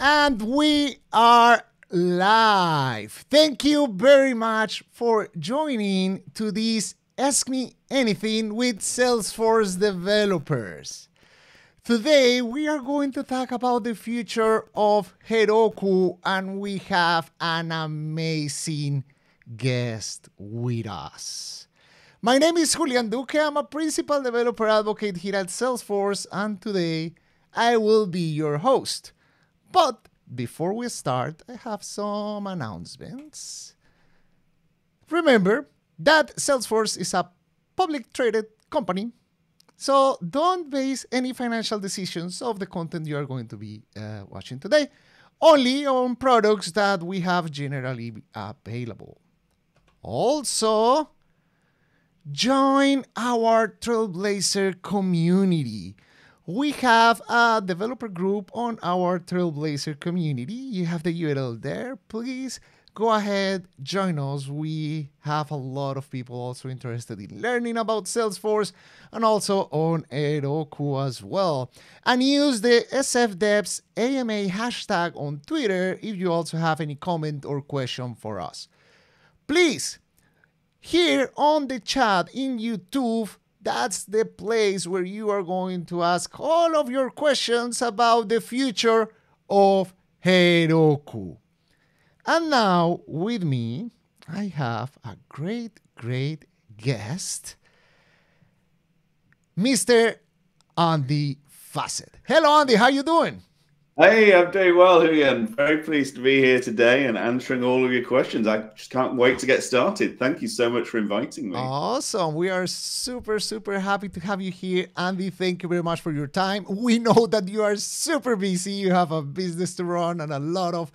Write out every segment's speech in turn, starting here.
And we are live. Thank you very much for joining to this Ask Me Anything with Salesforce developers. Today we are going to talk about the future of Heroku and we have an amazing guest with us. My name is Julian Duque. I'm a principal developer advocate here at Salesforce, and today I will be your host. But before we start, I have some announcements. Remember that Salesforce is a public traded company, so don't base any financial decisions of the content you are going to be uh, watching today only on products that we have generally available. Also, join our Trailblazer community. We have a developer group on our Trailblazer community. You have the URL there. Please go ahead, join us. We have a lot of people also interested in learning about Salesforce and also on Heroku as well. And use the SFDevs AMA hashtag on Twitter if you also have any comment or question for us. Please here on the chat in YouTube, that's the place where you are going to ask all of your questions about the future of Heroku. And now, with me, I have a great, great guest, Mr. Andy Fawcett. Hello, Andy. How you doing? Hey, I'm doing well, Julian. Very pleased to be here today and answering all of your questions. I just can't wait to get started. Thank you so much for inviting me. Awesome. We are super, super happy to have you here. Andy, thank you very much for your time. We know that you are super busy. You have a business to run and a lot of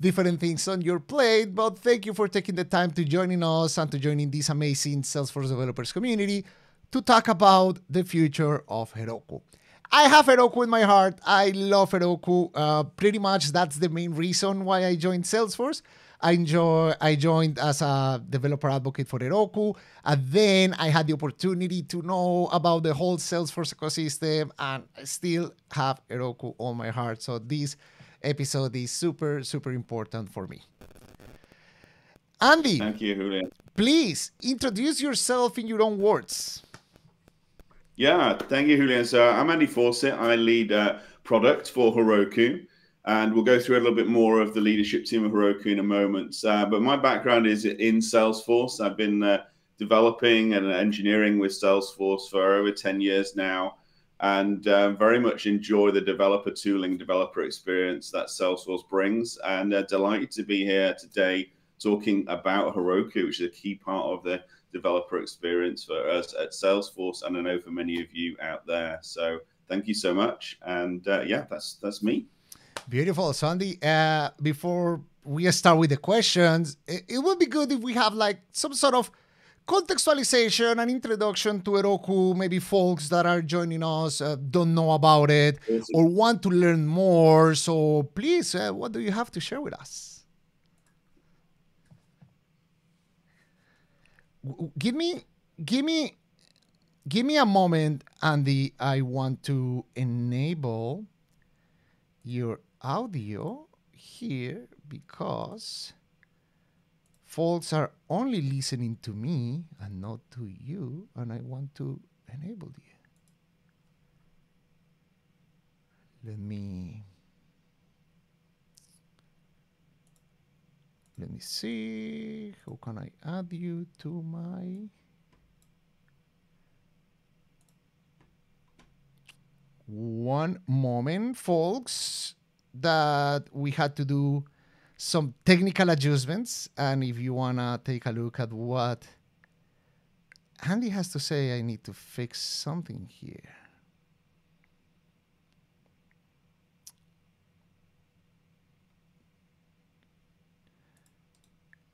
different things on your plate, but thank you for taking the time to joining us and to joining this amazing Salesforce developers community to talk about the future of Heroku. I have Heroku in my heart. I love Heroku. Uh, pretty much that's the main reason why I joined Salesforce. I enjoy. I joined as a developer advocate for Heroku, and then I had the opportunity to know about the whole Salesforce ecosystem, and I still have Heroku on my heart. So this episode is super, super important for me. Andy, thank you, Julian. Please introduce yourself in your own words. Yeah, thank you, Julian. So I'm Andy Fawcett. I lead uh, product for Heroku, and we'll go through a little bit more of the leadership team of Heroku in a moment. Uh, but my background is in Salesforce. I've been uh, developing and engineering with Salesforce for over 10 years now, and uh, very much enjoy the developer tooling, developer experience that Salesforce brings. And uh, delighted to be here today talking about Heroku, which is a key part of the developer experience for us at Salesforce, and I know for many of you out there. So thank you so much, and uh, yeah, that's that's me. Beautiful, Sandy. Uh, before we start with the questions, it, it, would be good if we have like some sort of contextualization and introduction to Heroku. Maybe folks that are joining us uh, don't know about it or want to learn more. So please, uh, what do you have to share with us? Give me give me give me a moment andy. I want to enable your audio here because folks are only listening to me and not to you and i want to enable you. Let me Let me see. How can I add you to my... One moment, folks, that we had to do some technical adjustments. And if you want to take a look at what Andy has to say, I need to fix something here.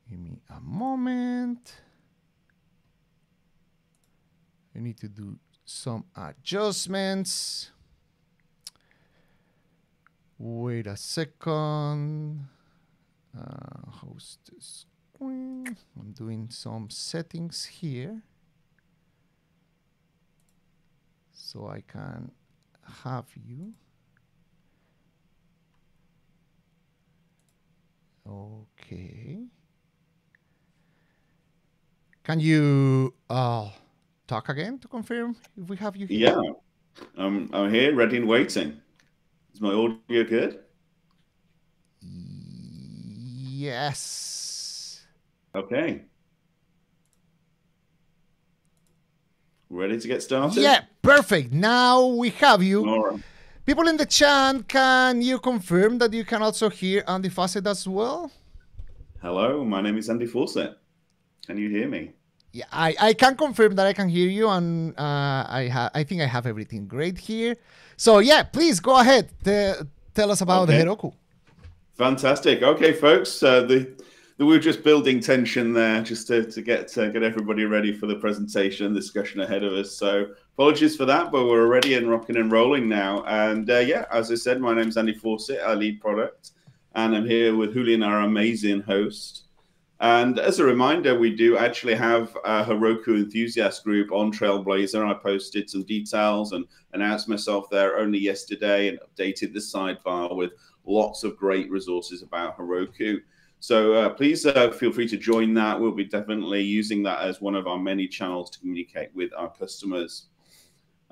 Give me a moment. I need to do some adjustments. Wait a second. Uh, host screen. I'm doing some settings here. So I can have you. Okay. Can you uh, talk again to confirm if we have you here? Yeah, I'm, I'm here, ready and waiting. Is my audio good? Yes. Okay. Ready to get started? Yeah, perfect. Now we have you. People in the chat, can you confirm that you can also hear Andy Fawcett as well? Hello, my name is Andy Fawcett. Can you hear me? Yeah, I, I can confirm that I can hear you, and uh, I ha- I think I have everything great here. So yeah, please go ahead. T- tell us about okay. the Heroku. Fantastic. Okay, folks. Uh, the we were just building tension there, just to, to get to get everybody ready for the presentation discussion ahead of us. So apologies for that, but we're ready and rocking and rolling now. And uh, yeah, as I said, my name is Andy Fawcett. I lead product, and I'm here with Julian, our amazing host. And as a reminder, we do actually have a Heroku enthusiast group on Trailblazer. I posted some details and announced myself there only yesterday and updated the sidebar with lots of great resources about Heroku. So uh, please uh, feel free to join that. We'll be definitely using that as one of our many channels to communicate with our customers.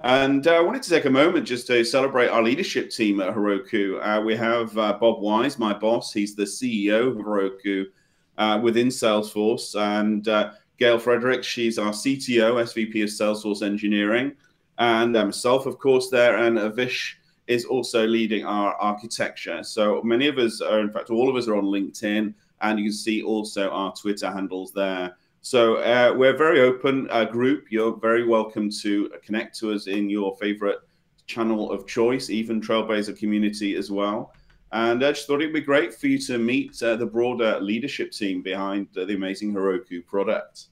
And uh, I wanted to take a moment just to celebrate our leadership team at Heroku. Uh, we have uh, Bob Wise, my boss. He's the CEO of Heroku uh, within Salesforce. And Gail Frederick, she's our CTO, SVP of Salesforce Engineering. And myself, of course, there. And Avish is also leading our architecture. So many of us are, in fact, all of us are on LinkedIn, and you can see also our Twitter handles there. So uh, we're a very open uh, group. You're very welcome to connect to us in your favorite channel of choice, even Trailblazer community as well. And I just thought it'd be great for you to meet uh, the broader leadership team behind the amazing Heroku product.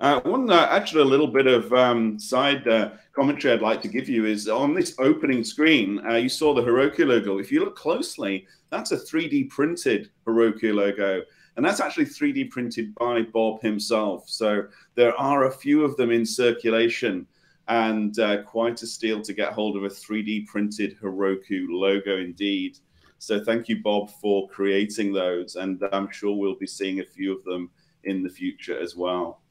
Uh, one, uh, actually, a little bit of um, side uh, commentary I'd like to give you is on this opening screen, uh, you saw the Heroku logo. If you look closely, that's a 3D printed Heroku logo. And that's actually 3D printed by Bob himself. So there are a few of them in circulation and uh, quite a steal to get hold of a 3D printed Heroku logo indeed. So thank you, Bob, for creating those. And I'm sure we'll be seeing a few of them in the future as well.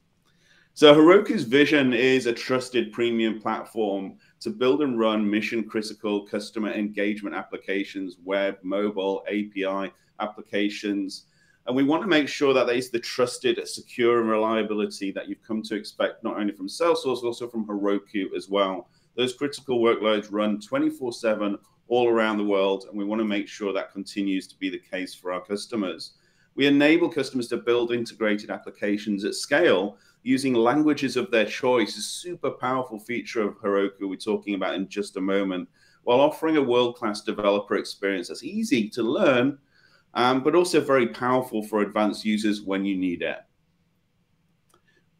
So Heroku's vision is a trusted premium platform to build and run mission critical customer engagement applications, web, mobile, API applications. And we want to make sure that is the trusted, secure, and reliability that you've come to expect not only from Salesforce, but also from Heroku as well. Those critical workloads run 24 7 all around the world, and we want to make sure that continues to be the case for our customers. We enable customers to build integrated applications at scale using languages of their choice, a super powerful feature of Heroku we're talking about in just a moment, while offering a world-class developer experience that's easy to learn, um, but also very powerful for advanced users when you need it.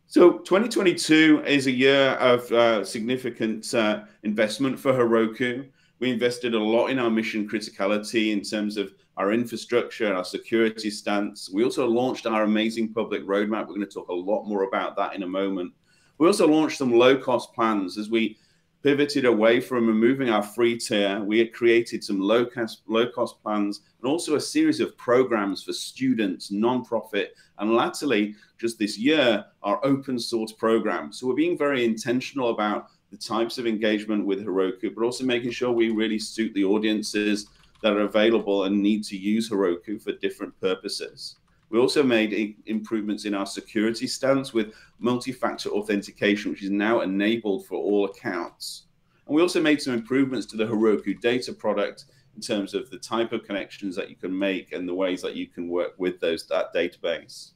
So 2022 is a year of uh, significant uh, investment for Heroku. We invested a lot in our mission criticality in terms of our infrastructure, our security stance. We also launched our amazing public roadmap. We're going to talk a lot more about that in a moment. We also launched some low cost plans as we pivoted away from removing our free tier. We had created some low cost, low cost plans and also a series of programs for students, nonprofit, and latterly, just this year, our open source program. So we're being very intentional about the types of engagement with Heroku, but also making sure we really suit the audiences that are available and need to use Heroku for different purposes. We also made improvements in our security stance with multi-factor authentication, which is now enabled for all accounts. And we also made some improvements to the Heroku data product in terms of the type of connections that you can make and the ways that you can work with those that database.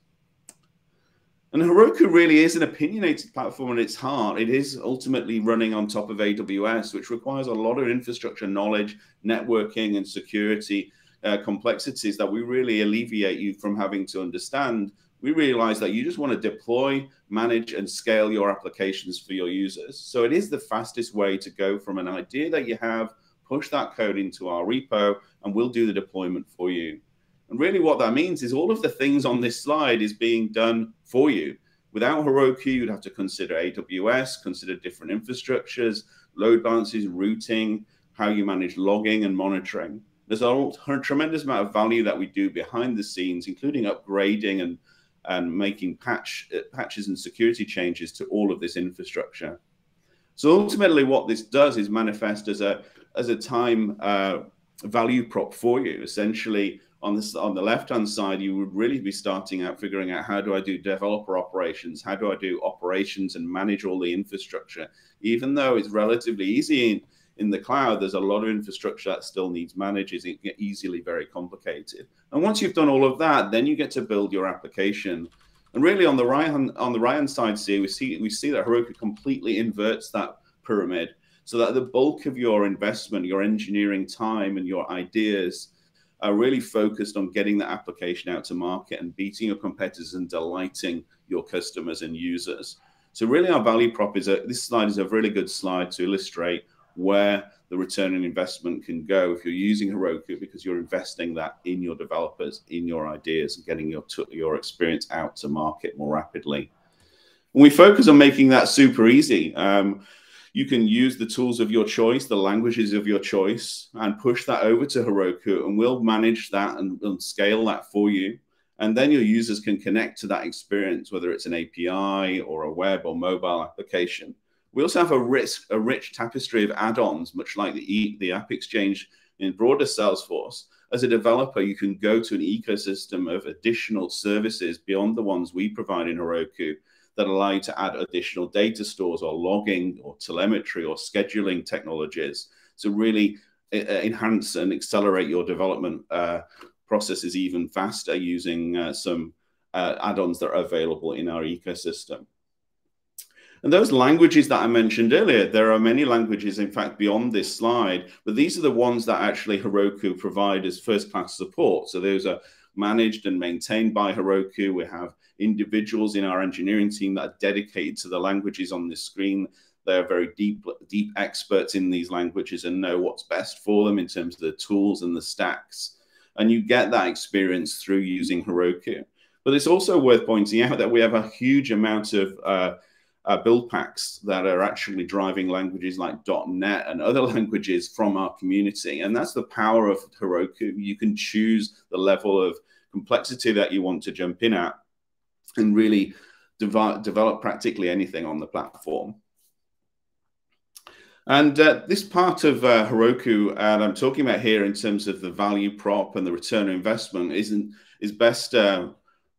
And Heroku really is an opinionated platform at its heart. It is ultimately running on top of AWS, which requires a lot of infrastructure knowledge, networking, and security uh, complexities that we really alleviate you from having to understand. We realize that you just want to deploy, manage, and scale your applications for your users. So it is the fastest way to go from an idea that you have, push that code into our repo, and we'll do the deployment for you. And really, what that means is all of the things on this slide is being done for you. Without Heroku, you'd have to consider AWS, consider different infrastructures, load balances, routing, how you manage logging and monitoring. There's a, tremendous amount of value that we do behind the scenes, including upgrading and and making patch uh, patches and security changes to all of this infrastructure. So ultimately, what this does is manifest as a as a time uh, value prop for you. Essentially, on this on the left hand side, you would really be starting out figuring out how do I do developer operations, how do I do operations and manage all the infrastructure. Even though it's relatively easy in, the cloud, there's a lot of infrastructure that still needs managed. It can get easily very complicated. And once you've done all of that, then you get to build your application. And really, on the right hand on the right hand side, see we see we see that Heroku completely inverts that pyramid, so that the bulk of your investment, your engineering time, and your ideas are really focused on getting the application out to market and beating your competitors and delighting your customers and users. So really, our value prop is a this slide is a really good slide to illustrate where the return on investment can go if you're using Heroku because you're investing that in your developers, in your ideas, and getting your your experience out to market more rapidly. And we focus on making that super easy. Um, you can use the tools of your choice, the languages of your choice, and push that over to Heroku, and we'll manage that and, and scale that for you. And then your users can connect to that experience, whether it's an API or a web or mobile application we also have a rich, a rich tapestry of add-ons, much like the, the App Exchange in broader Salesforce. As a developer, you can go to an ecosystem of additional services beyond the ones we provide in Heroku that allow you to add additional data stores or logging or telemetry or scheduling technologies to really uh, enhance and accelerate your development uh, processes even faster using uh, some uh, add-ons that are available in our ecosystem. And those languages that I mentioned earlier, there are many languages, in fact, beyond this slide, but these are the ones that actually Heroku provide as first class support. So those are managed and maintained by Heroku. We have individuals in our engineering team that are dedicated to the languages on this screen. They're very deep, deep experts in these languages and know what's best for them in terms of the tools and the stacks. And you get that experience through using Heroku. But it's also worth pointing out that we have a huge amount of uh, uh, build packs that are actually driving languages like .NET and other languages from our community. And that's the power of Heroku. You can choose the level of complexity that you want to jump in at and really dev develop practically anything on the platform. And uh, this part of uh, Heroku, and I'm talking about here in terms of the value prop and the return on investment, isn't is best uh,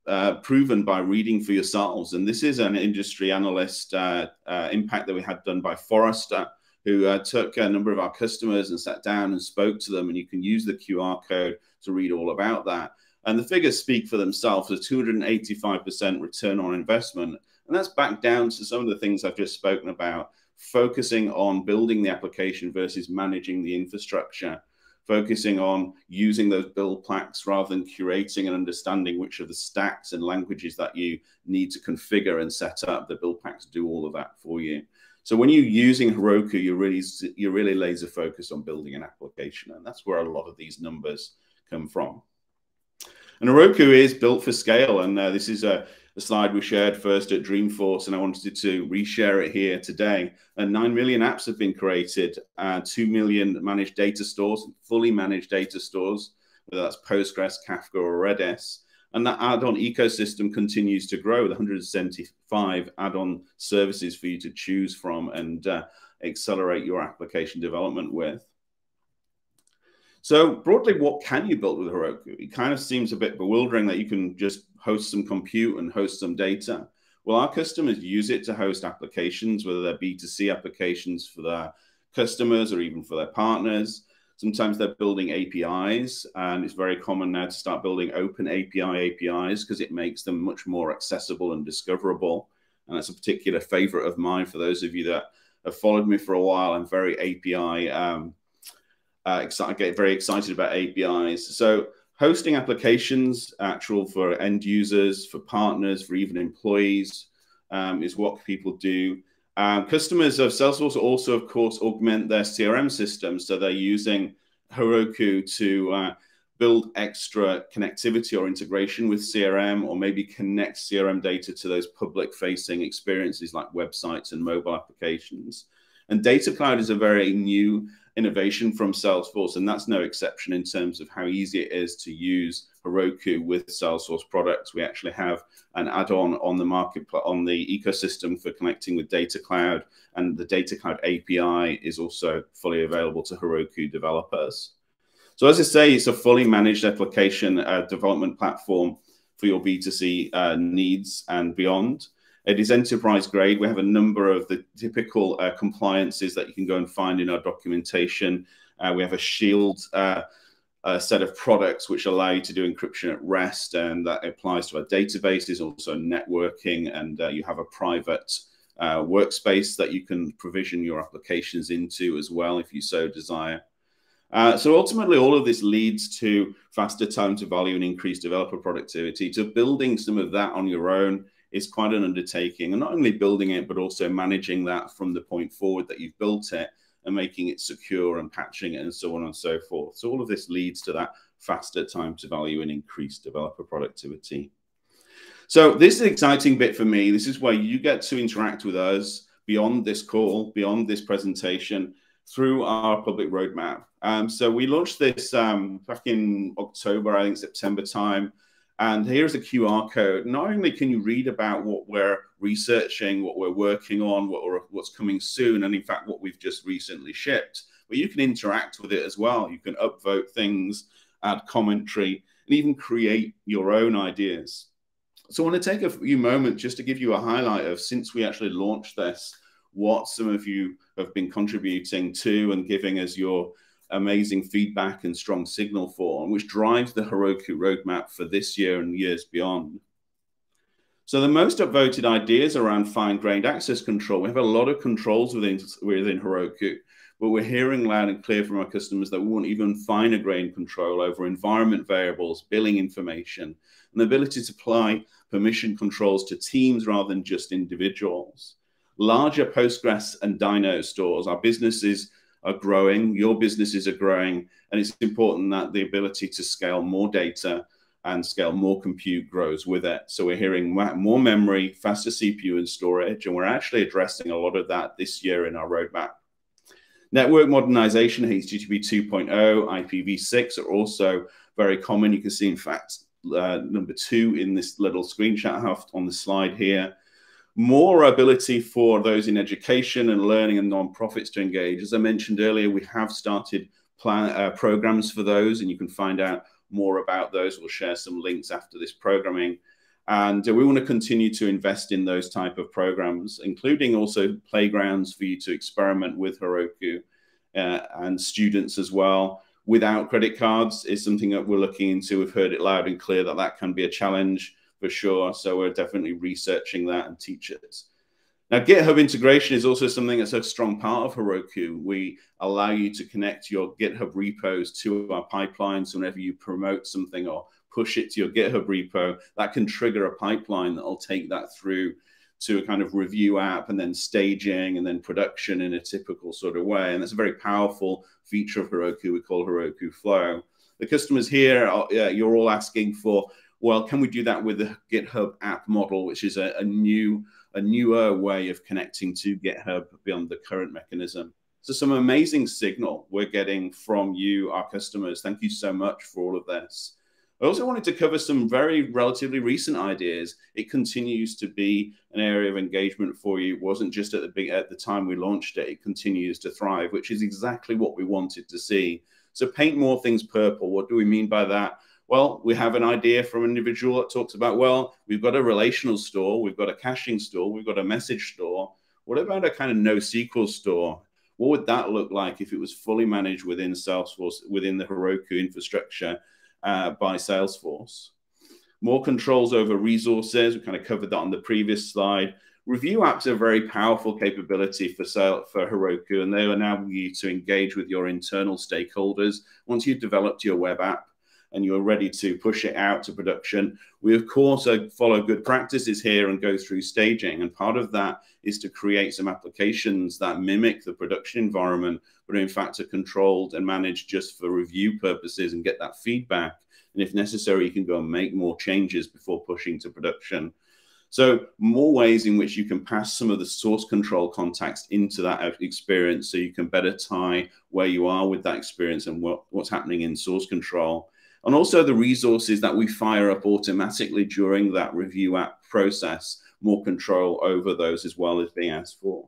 uh, proven by reading for yourselves. And this is an industry analyst uh, uh, impact that we had done by Forrester, who uh, took a number of our customers and sat down and spoke to them. And you can use the QR code to read all about that. And the figures speak for themselves a 285% return on investment. And that's back down to some of the things I've just spoken about, focusing on building the application versus managing the infrastructure focusing on using those build packs rather than curating and understanding which are the stacks and languages that you need to configure and set up. The build packs do all of that for you. So when you're using Heroku, you're really you're really laser focused on building an application, and that's where a lot of these numbers come from. And Heroku is built for scale, and uh, this is a the slide we shared first at Dreamforce, and I wanted to reshare it here today. And 9 million apps have been created, uh, 2 million managed data stores, fully managed data stores, whether that's Postgres, Kafka, or Redis. And that add-on ecosystem continues to grow with 175 add-on services for you to choose from and uh, accelerate your application development with. So broadly, what can you build with Heroku? It kind of seems a bit bewildering that you can just host some compute and host some data. Well, our customers use it to host applications, whether they're B2C applications for their customers or even for their partners. Sometimes they're building APIs, and it's very common now to start building open API APIs because it makes them much more accessible and discoverable. And that's a particular favorite of mine for those of you that have followed me for a while. I'm very API um, uh, excited, get very excited about APIs. So hosting applications, actual for end users, for partners, for even employees, um, is what people do. Um, customers of Salesforce also, of course, augment their CRM systems. So they're using Heroku to uh, build extra connectivity or integration with CRM, or maybe connect CRM data to those public facing experiences like websites and mobile applications. And Data Cloud is a very new innovation from Salesforce, and that's no exception in terms of how easy it is to use Heroku with Salesforce products. We actually have an add-on on the market on the ecosystem for connecting with Data Cloud, and the Data Cloud API is also fully available to Heroku developers. So as I say, it's a fully managed application uh, development platform for your B2C uh, needs and beyond. It is enterprise grade. We have a number of the typical uh, compliances that you can go and find in our documentation. Uh, we have a shield uh, a set of products which allow you to do encryption at rest, and that applies to our databases, also networking, and uh, you have a private uh, workspace that you can provision your applications into as well if you so desire. Uh, so ultimately, all of this leads to faster time to value and increased developer productivity. To building some of that on your own is quite an undertaking, and not only building it, but also managing that from the point forward that you've built it and making it secure and patching it and so on and so forth. So all of this leads to that faster time to value and increased developer productivity. So this is an exciting bit for me. This is where you get to interact with us beyond this call, beyond this presentation, through our public roadmap. Um, so we launched this um, back in October, I think September time. And here's a QR code. Not only can you read about what we're researching, what we're working on, what what's coming soon, and in fact, what we've just recently shipped, but you can interact with it as well. You can upvote things, add commentary, and even create your own ideas. So I want to take a few moments just to give you a highlight of since we actually launched this, what some of you have been contributing to and giving as your amazing feedback and strong signal for, and which drives the Heroku roadmap for this year and years beyond. So the most upvoted ideas around fine-grained access control. We have a lot of controls within within Heroku, but we're hearing loud and clear from our customers that we want even finer grained control over environment variables, billing information, and the ability to apply permission controls to teams rather than just individuals. Larger Postgres and Dyno stores. Our businesses are growing, your businesses are growing, and it's important that the ability to scale more data and scale more compute grows with it. So we're hearing more memory, faster CPU and storage, and we're actually addressing a lot of that this year in our roadmap. Network modernization, HTTP 2.0, IPv6 are also very common. You can see, in fact, uh, number two in this little screenshot on the slide here more ability for those in education and learning and nonprofits to engage. As I mentioned earlier, we have started plan, uh, programs for those, and you can find out more about those. We'll share some links after this programming. And uh, we want to continue to invest in those type of programs, including also playgrounds for you to experiment with Heroku uh, and students as well. Without credit cards is something that we're looking into. We've heard it loud and clear that that can be a challenge for sure. So we're definitely researching that and teachers. Now, GitHub integration is also something that's a strong part of Heroku. We allow you to connect your GitHub repos to our pipelines whenever you promote something or push it to your GitHub repo. That can trigger a pipeline that will take that through to a kind of review app and then staging and then production in a typical sort of way. And that's a very powerful feature of Heroku we call Heroku Flow. The customers here, are, you're all asking for well, can we do that with the GitHub app model, which is a, a new, a newer way of connecting to GitHub beyond the current mechanism? So some amazing signal we're getting from you, our customers. Thank you so much for all of this. I also wanted to cover some very relatively recent ideas. It continues to be an area of engagement for you. It wasn't just at the big at the time we launched it. It continues to thrive, which is exactly what we wanted to see. So paint more things purple. What do we mean by that? Well, we have an idea from an individual that talks about, well, we've got a relational store, we've got a caching store, we've got a message store. What about a kind of NoSQL store? What would that look like if it was fully managed within Salesforce, within the Heroku infrastructure uh, by Salesforce? More controls over resources. We kind of covered that on the previous slide. Review apps are a very powerful capability for for Heroku, and they enable you to engage with your internal stakeholders once you've developed your web app and you're ready to push it out to production. We, of course, uh, follow good practices here and go through staging. And part of that is to create some applications that mimic the production environment, but in fact are controlled and managed just for review purposes and get that feedback. And if necessary, you can go and make more changes before pushing to production. So more ways in which you can pass some of the source control context into that experience so you can better tie where you are with that experience and what, what's happening in source control. And also the resources that we fire up automatically during that review app process, more control over those as well as being asked for.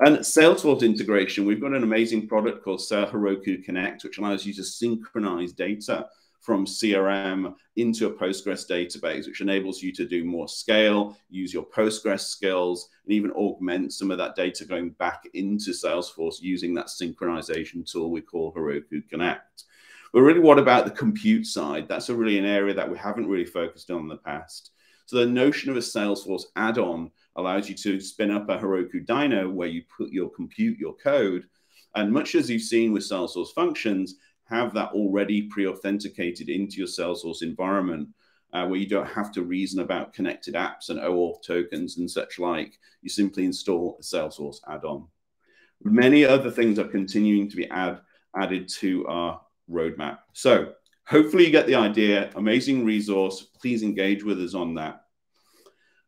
And Salesforce integration, we've got an amazing product called Heroku Connect, which allows you to synchronize data from CRM into a Postgres database, which enables you to do more scale, use your Postgres skills, and even augment some of that data going back into Salesforce using that synchronization tool we call Heroku Connect. But really, what about the compute side? That's a really an area that we haven't really focused on in the past. So the notion of a Salesforce add-on allows you to spin up a Heroku Dyno where you put your compute, your code, and much as you've seen with Salesforce functions, have that already pre-authenticated into your Salesforce environment uh, where you don't have to reason about connected apps and OAuth tokens and such like. You simply install a Salesforce add-on. Many other things are continuing to be add, added to our roadmap. So hopefully you get the idea. Amazing resource. Please engage with us on that.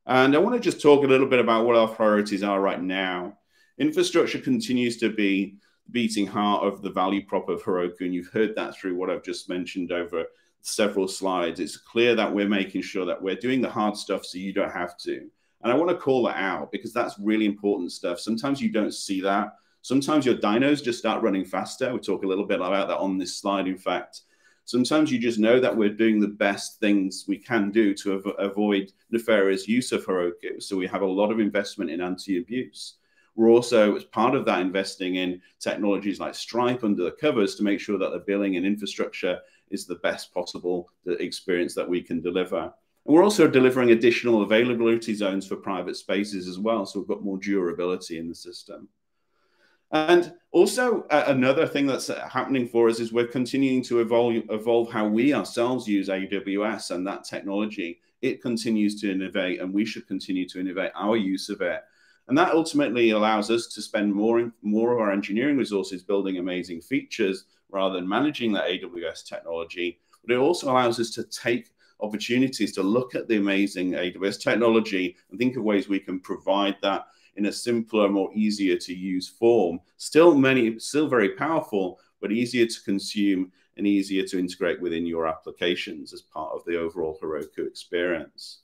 And I want to just talk a little bit about what our priorities are right now. Infrastructure continues to be beating heart of the value prop of Heroku, and you've heard that through what I've just mentioned over several slides. It's clear that we're making sure that we're doing the hard stuff so you don't have to. And I want to call that out because that's really important stuff. Sometimes you don't see that. Sometimes your dynos just start running faster. We talk a little bit about that on this slide, in fact. Sometimes you just know that we're doing the best things we can do to av avoid nefarious use of Heroku. So we have a lot of investment in anti-abuse. We're also, as part of that, investing in technologies like Stripe under the covers to make sure that the billing and infrastructure is the best possible experience that we can deliver. And we're also delivering additional availability zones for private spaces as well. So we've got more durability in the system. And also, uh, another thing that's happening for us is we're continuing to evolve, evolve how we ourselves use AWS and that technology. It continues to innovate, and we should continue to innovate our use of it. And that ultimately allows us to spend more, more of our engineering resources building amazing features rather than managing that AWS technology. But it also allows us to take opportunities to look at the amazing AWS technology and think of ways we can provide that in a simpler, more easier to use form. Still many, still very powerful, but easier to consume and easier to integrate within your applications as part of the overall Heroku experience.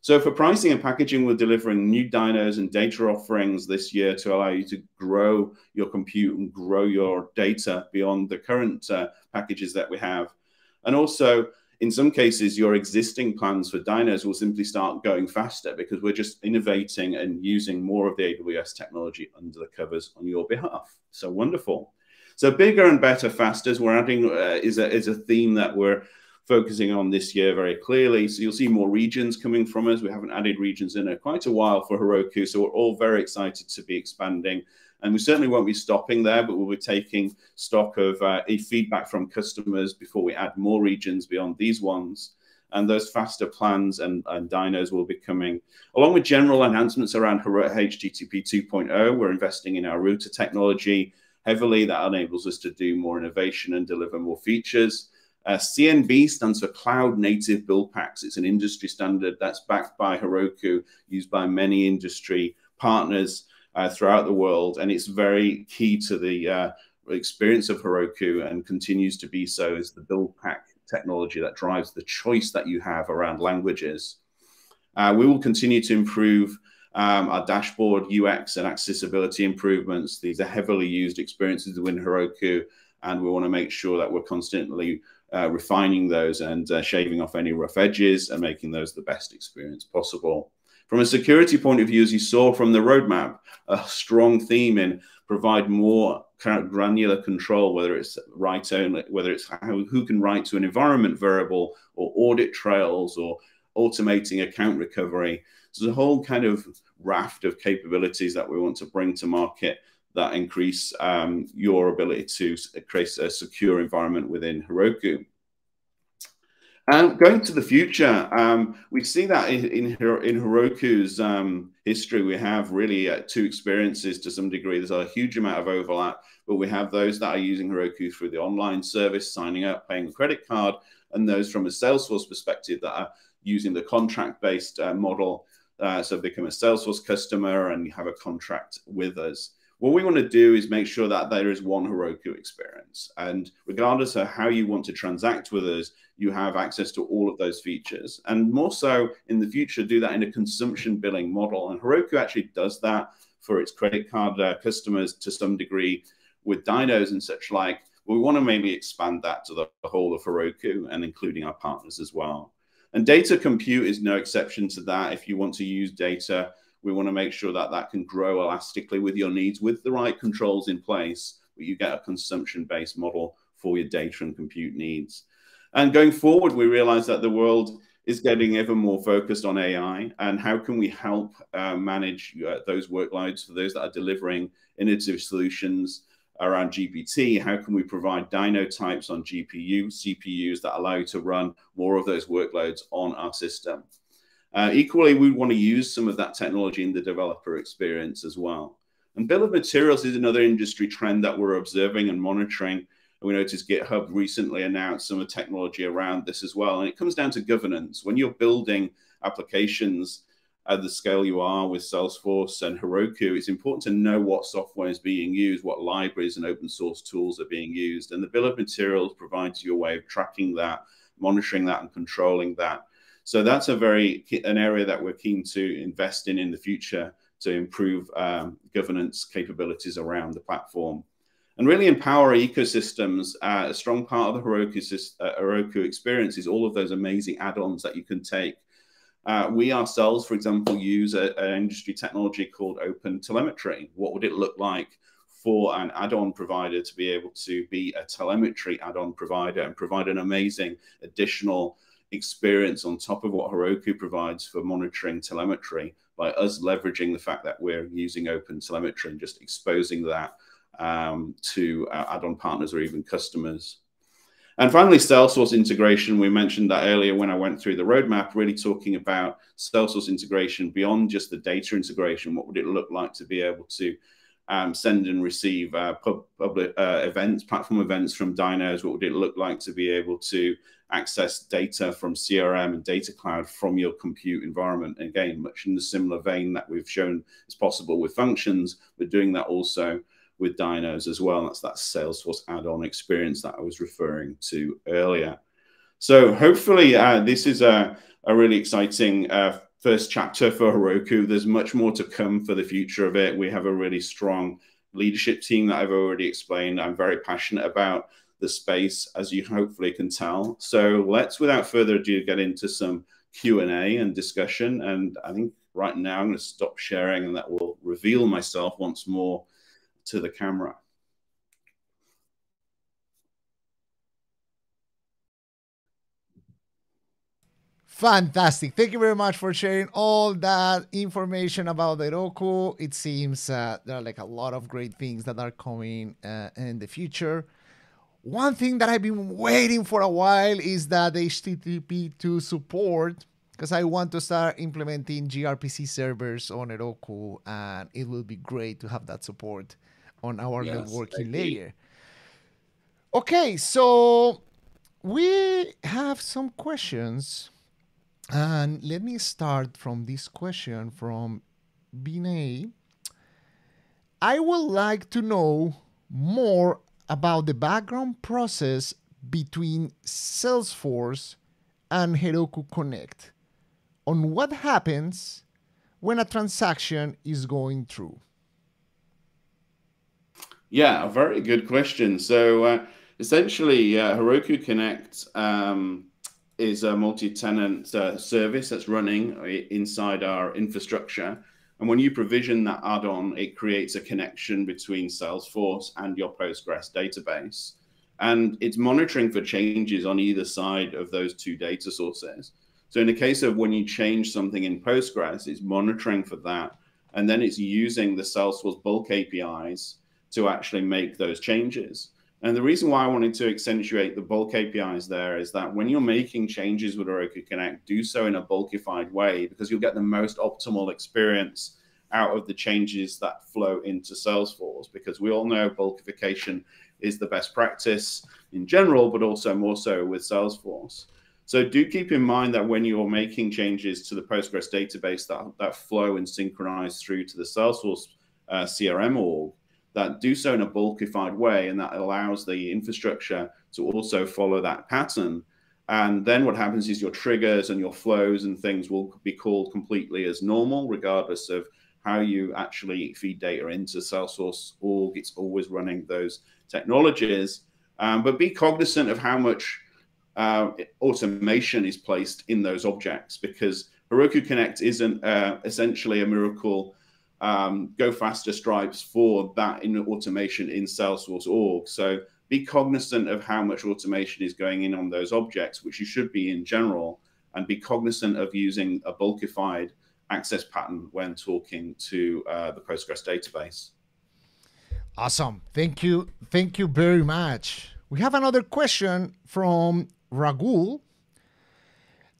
So for pricing and packaging, we're delivering new dynos and data offerings this year to allow you to grow your compute and grow your data beyond the current uh, packages that we have. And also, in some cases, your existing plans for dynos will simply start going faster because we're just innovating and using more of the AWS technology under the covers on your behalf. So wonderful. So bigger and better, faster, we're adding uh, is a is a theme that we're focusing on this year very clearly. So you'll see more regions coming from us. We haven't added regions in a, quite a while for Heroku, so we're all very excited to be expanding. And we certainly won't be stopping there, but we'll be taking stock of uh, feedback from customers before we add more regions beyond these ones. And those faster plans and, and dynos will be coming. Along with general enhancements around HTTP 2.0, we're investing in our router technology heavily. That enables us to do more innovation and deliver more features. Uh, CNB stands for Cloud Native Build Packs. It's an industry standard that's backed by Heroku, used by many industry partners uh, throughout the world, and it's very key to the uh, experience of Heroku and continues to be so. Is the build pack technology that drives the choice that you have around languages. Uh, we will continue to improve um, our dashboard UX and accessibility improvements. These are heavily used experiences within Heroku, and we want to make sure that we're constantly uh, refining those and uh, shaving off any rough edges and making those the best experience possible. From a security point of view, as you saw from the roadmap, a strong theme in provide more kind of granular control, whether it's write only, whether it's how, who can write to an environment variable or audit trails or automating account recovery. So there's a whole kind of raft of capabilities that we want to bring to market that increase um, your ability to create a secure environment within Heroku. And going to the future, um, we see that in, in, in Heroku's um, history, we have really uh, two experiences to some degree. There's a huge amount of overlap, but we have those that are using Heroku through the online service, signing up, paying a credit card, and those from a Salesforce perspective that are using the contract-based uh, model uh, so become a Salesforce customer and have a contract with us. What we want to do is make sure that there is one Heroku experience. And regardless of how you want to transact with us, you have access to all of those features. And more so in the future, do that in a consumption billing model. And Heroku actually does that for its credit card uh, customers to some degree with dynos and such like. We want to maybe expand that to the whole of Heroku and including our partners as well. And data compute is no exception to that. If you want to use data we want to make sure that that can grow elastically with your needs with the right controls in place, where you get a consumption based model for your data and compute needs. And going forward, we realize that the world is getting ever more focused on AI and how can we help uh, manage uh, those workloads for those that are delivering innovative solutions around GPT? How can we provide dyno types on GPU, CPUs that allow you to run more of those workloads on our system? Uh, equally, we want to use some of that technology in the developer experience as well. And bill of materials is another industry trend that we're observing and monitoring. And we noticed GitHub recently announced some of technology around this as well. And it comes down to governance. When you're building applications at the scale you are with Salesforce and Heroku, it's important to know what software is being used, what libraries and open source tools are being used. And the bill of materials provides you a way of tracking that, monitoring that, and controlling that. So that's a very an area that we're keen to invest in in the future to improve um, governance capabilities around the platform and really empower ecosystems. Uh, a strong part of the Heroku, uh, Heroku experience is all of those amazing add-ons that you can take. Uh, we ourselves, for example, use an industry technology called Open Telemetry. What would it look like for an add-on provider to be able to be a telemetry add-on provider and provide an amazing additional experience on top of what Heroku provides for monitoring telemetry by us leveraging the fact that we're using open telemetry and just exposing that um, to add-on partners or even customers. And finally, Salesforce integration. We mentioned that earlier when I went through the roadmap, really talking about Salesforce integration beyond just the data integration. What would it look like to be able to um, send and receive uh, pub, public uh, events, platform events from dynos? What would it look like to be able to access data from CRM and data cloud from your compute environment? Again, much in the similar vein that we've shown is possible with functions, we're doing that also with dynos as well. That's that Salesforce add-on experience that I was referring to earlier. So hopefully uh, this is a, a really exciting uh, first chapter for Heroku. There's much more to come for the future of it. We have a really strong leadership team that I've already explained. I'm very passionate about the space, as you hopefully can tell. So let's, without further ado, get into some Q&A and discussion. And I think right now I'm going to stop sharing and that will reveal myself once more to the camera. Fantastic. Thank you very much for sharing all that information about Heroku. It seems uh, there are like a lot of great things that are coming uh, in the future. One thing that I've been waiting for a while is that HTTP2 support because I want to start implementing gRPC servers on Heroku and it will be great to have that support on our yes, networking layer. Okay, so we have some questions and let me start from this question from Binay. I would like to know more about the background process between Salesforce and Heroku Connect on what happens when a transaction is going through. Yeah, a very good question. So uh, essentially, uh, Heroku Connect um, is a multi-tenant uh, service that's running inside our infrastructure. And when you provision that add-on, it creates a connection between Salesforce and your Postgres database. And it's monitoring for changes on either side of those two data sources. So in the case of when you change something in Postgres, it's monitoring for that. And then it's using the Salesforce bulk APIs to actually make those changes. And the reason why I wanted to accentuate the bulk APIs there is that when you're making changes with Heroku Connect, do so in a bulkified way because you'll get the most optimal experience out of the changes that flow into Salesforce. Because we all know bulkification is the best practice in general, but also more so with Salesforce. So do keep in mind that when you're making changes to the Postgres database, that, that flow and synchronize through to the Salesforce uh, CRM org, that do so in a bulkified way, and that allows the infrastructure to also follow that pattern. And then what happens is your triggers and your flows and things will be called completely as normal, regardless of how you actually feed data into Salesforce org. It's always running those technologies. Um, but be cognizant of how much uh, automation is placed in those objects because Heroku Connect isn't uh, essentially a miracle um, go faster stripes for that in automation in Salesforce org. So be cognizant of how much automation is going in on those objects, which you should be in general, and be cognizant of using a bulkified access pattern when talking to uh, the Postgres database. Awesome. Thank you. Thank you very much. We have another question from Ragul,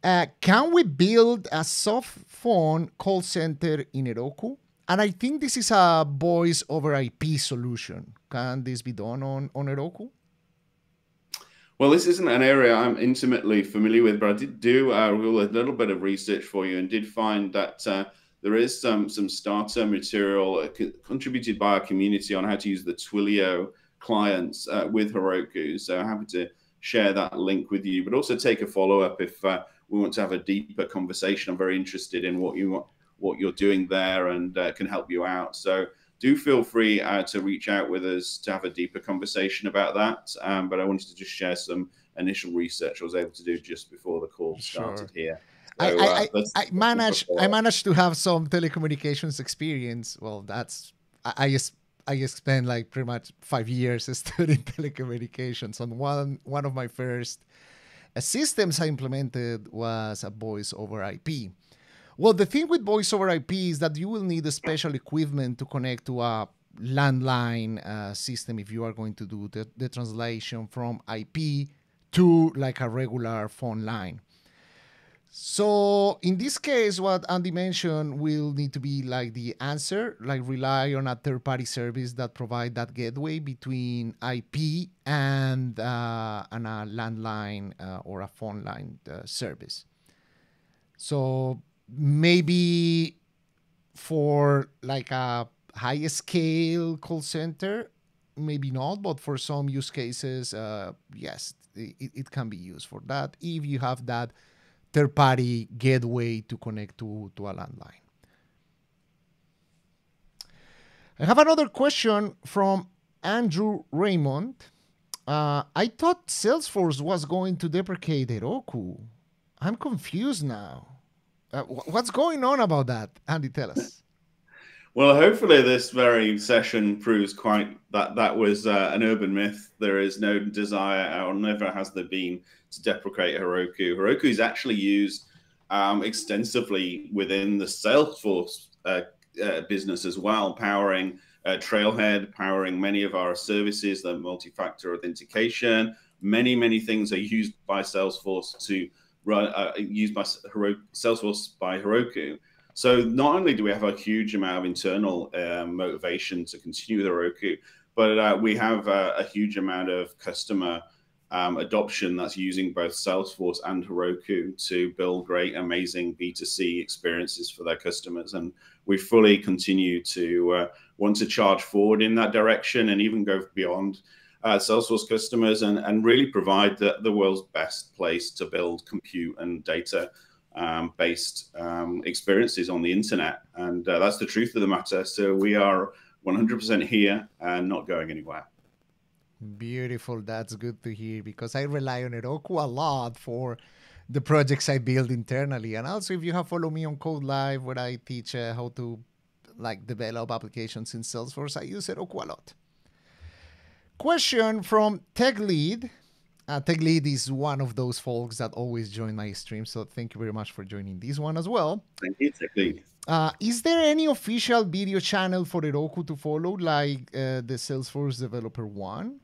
uh, can we build a soft phone call center in Heroku? And I think this is a voice over IP solution. Can this be done on, on Heroku? Well, this isn't an area I'm intimately familiar with, but I did do uh, a little bit of research for you and did find that uh, there is some some starter material contributed by our community on how to use the Twilio clients uh, with Heroku. So I'm happy to share that link with you, but also take a follow up if uh, we want to have a deeper conversation. I'm very interested in what you what you're doing there and uh, can help you out. So do feel free uh, to reach out with us to have a deeper conversation about that. Um, but I wanted to just share some initial research I was able to do just before the call started sure. here. So, I, I, uh, I, I managed I managed to have some telecommunications experience. Well, that's I, I just I spent like pretty much five years studying telecommunications. On one one of my first uh, systems I implemented was a voice over IP. Well, the thing with voice over IP is that you will need a special equipment to connect to a landline uh, system if you are going to do the, the translation from IP to like a regular phone line. So in this case, what Andy mentioned will need to be like the answer, like rely on a third-party service that provide that gateway between IP and uh, and a landline uh, or a phone line uh, service. So maybe for like a high scale call center, maybe not, but for some use cases, uh, yes, it, it can be used for that if you have that third party gateway to connect to, to a landline. I have another question from Andrew Raymond. Uh, I thought Salesforce was going to deprecate Heroku. I'm confused now. Uh, what's going on about that? Andy, tell us. Well, hopefully this very session proves quite that that was uh, an urban myth. There is no desire, or never has there been, to deprecate Heroku. Heroku is actually used um, extensively within the Salesforce uh, uh, business as well, powering uh, Trailhead, powering many of our services, the multi-factor authentication. Many, many things are used by Salesforce to run, uh, used by Salesforce by Heroku. So not only do we have a huge amount of internal um, motivation to continue the Heroku, but uh, we have a, a, huge amount of customer um, adoption that's using both Salesforce and Heroku to build great, amazing B2C experiences for their customers. And we fully continue to uh, want to charge forward in that direction and even go beyond uh, Salesforce customers and, and really provide the, the world's best place to build compute and data um, based um, experiences on the internet. And uh, that's the truth of the matter. So we are 100% here and not going anywhere. Beautiful. That's good to hear because I rely on Heroku a lot for the projects I build internally. And also, if you have followed me on Code Live, where I teach uh, how to like develop applications in Salesforce, I use Heroku a lot. Question from Tech Lead. Uh, Tech Lead is one of those folks that always join my stream, so thank you very much for joining this one as well. Thank you, Tech Lead. Uh, is there any official video channel for Heroku to follow, like uh, the Salesforce Developer One?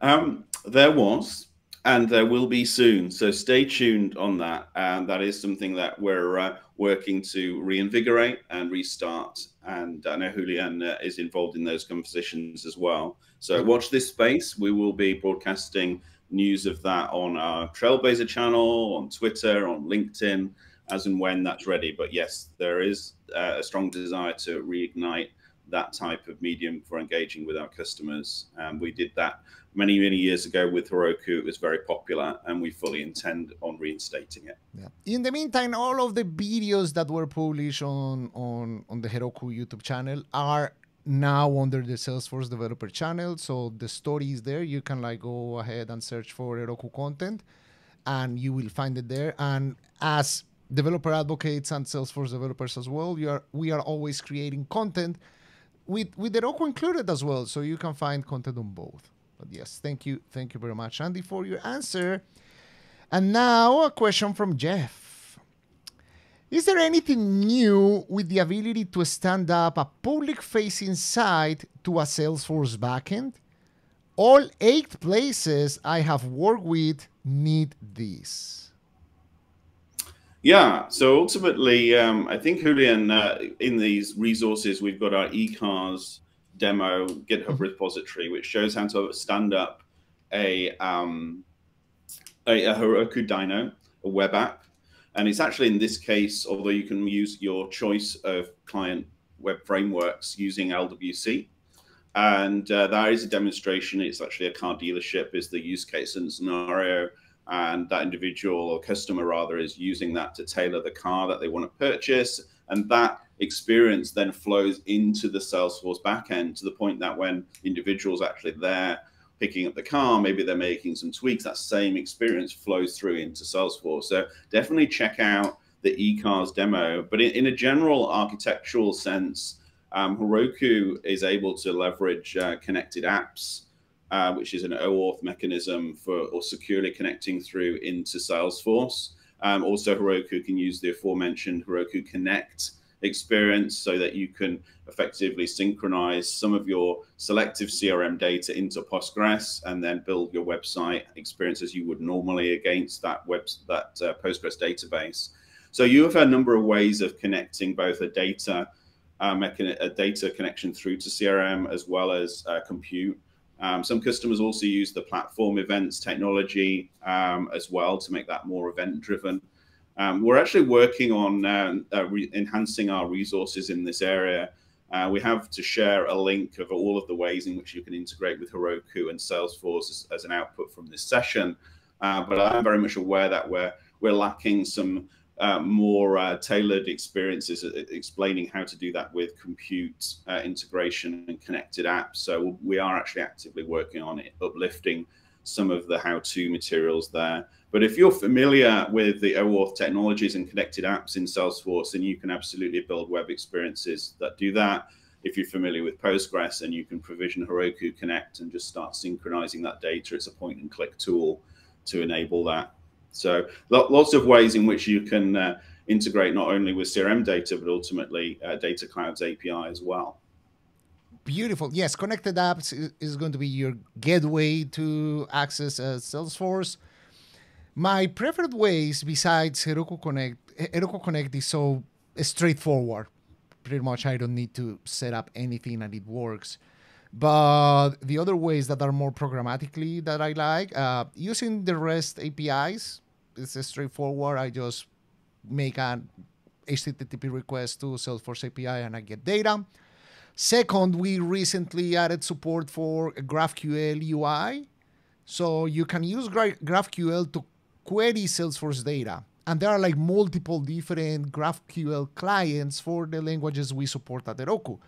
Um, there was, and there will be soon. So stay tuned on that. And that is something that we're uh, working to reinvigorate and restart. And I know Julian uh, is involved in those conversations as well. So watch this space. We will be broadcasting news of that on our Trailblazer channel, on Twitter, on LinkedIn, as and when that's ready. But yes, there is uh, a strong desire to reignite that type of medium for engaging with our customers. And we did that many, many years ago with Heroku. It was very popular, and we fully intend on reinstating it. Yeah. In the meantime, all of the videos that were published on, on, on the Heroku YouTube channel are now under the Salesforce developer channel. So the story is there. You can like go ahead and search for Heroku content and you will find it there. And as developer advocates and Salesforce developers as well, you are we are always creating content with with Heroku included as well. So you can find content on both. But yes, thank you, thank you very much, Andy, for your answer. And now a question from Jeff. Is there anything new with the ability to stand up a public facing site to a Salesforce backend? All eight places I have worked with need this. Yeah, so ultimately, um, I think Julian, uh, in these resources, we've got our eCars demo GitHub mm-hmm. repository, which shows how to stand up a, um, a, a Heroku Dyno, a web app. And it's actually in this case, although you can use your choice of client web frameworks using LWC. And uh, there is a demonstration. It's actually a car dealership is the use case and scenario and that individual or customer rather is using that to tailor the car that they want to purchase and that experience then flows into the salesforce backend to the point that when individuals actually there picking up the car maybe they're making some tweaks that same experience flows through into salesforce so definitely check out the eCars demo but in, in a general architectural sense um, Heroku is able to leverage uh, connected apps uh, which is an OAuth mechanism for or securely connecting through into Salesforce. Um, also, Heroku can use the aforementioned Heroku Connect experience so that you can effectively synchronize some of your selective CRM data into Postgres and then build your website experience as you would normally against that web that uh, Postgres database. So you have a number of ways of connecting both a data um, a data connection through to CRM as well as uh, compute. Um, some customers also use the platform events technology um, as well to make that more event driven. Um, we're actually working on uh, uh, enhancing our resources in this area. Uh, we have to share a link of all of the ways in which you can integrate with Heroku and Salesforce as, as an output from this session. Uh, but I'm very much aware that we're we're lacking some uh, more uh, tailored experiences explaining how to do that with compute uh, integration and connected apps. So we are actually actively working on it, uplifting some of the how-to materials there. But if you're familiar with the OAuth technologies and connected apps in Salesforce, then you can absolutely build web experiences that do that. If you're familiar with Postgres and you can provision Heroku Connect and just start synchronizing that data, it's a point and click tool to enable that. So lots of ways in which you can uh, integrate not only with CRM data, but ultimately uh, Data Cloud's API as well. Beautiful. Yes, connected apps is going to be your gateway to access uh, Salesforce. My preferred ways, besides Heroku Connect, Heroku Connect is so straightforward. Pretty much, I don't need to set up anything and it works. But the other ways that are more programmatically that I like, uh, using the REST APIs, it's straightforward. I just make an HTTP request to Salesforce API and I get data. Second, we recently added support for GraphQL UI. So you can use GraphQL to query Salesforce data. And there are like multiple different GraphQL clients for the languages we support at Heroku.